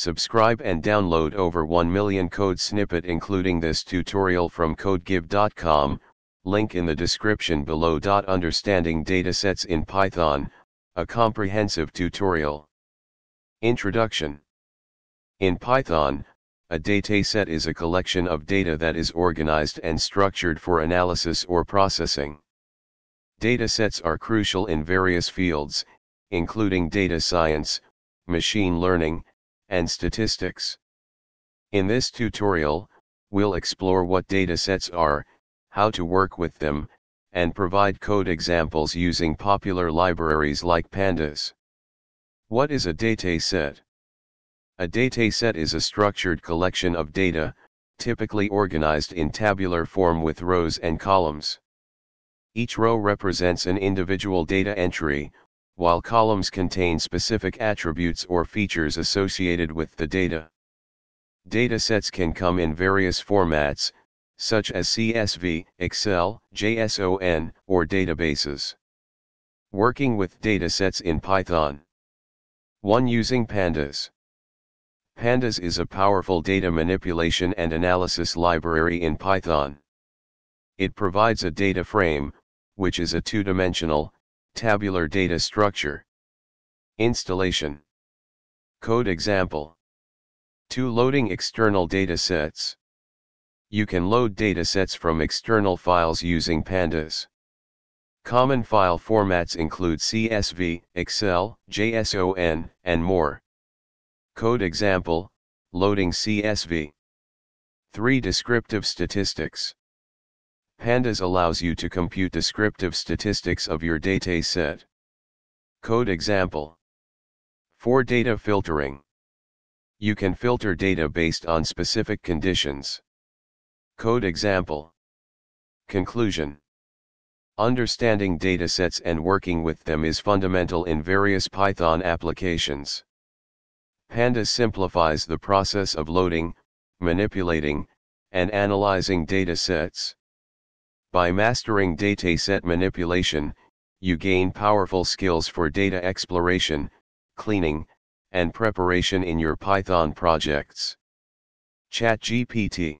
Subscribe and download over 1 million code snippet including this tutorial from codegive.com, link in the description below. Understanding datasets in Python, a comprehensive tutorial. Introduction In Python, a dataset is a collection of data that is organized and structured for analysis or processing. Datasets are crucial in various fields, including data science, machine learning, and statistics. In this tutorial, we'll explore what datasets are, how to work with them, and provide code examples using popular libraries like pandas. What is a dataset? A dataset is a structured collection of data, typically organized in tabular form with rows and columns. Each row represents an individual data entry, while columns contain specific attributes or features associated with the data. Datasets can come in various formats, such as CSV, Excel, JSON, or databases. Working with datasets in Python. 1. Using Pandas. Pandas is a powerful data manipulation and analysis library in Python. It provides a data frame, which is a two-dimensional, Tabular data structure. Installation. Code example. 2. Loading external datasets. You can load datasets from external files using pandas. Common file formats include CSV, Excel, JSON, and more. Code example, loading CSV. 3. Descriptive statistics. Pandas allows you to compute descriptive statistics of your dataset. Code example. For data filtering. You can filter data based on specific conditions. Code example. Conclusion. Understanding datasets and working with them is fundamental in various Python applications. Pandas simplifies the process of loading, manipulating, and analyzing datasets. By mastering dataset manipulation, you gain powerful skills for data exploration, cleaning, and preparation in your Python projects. ChatGPT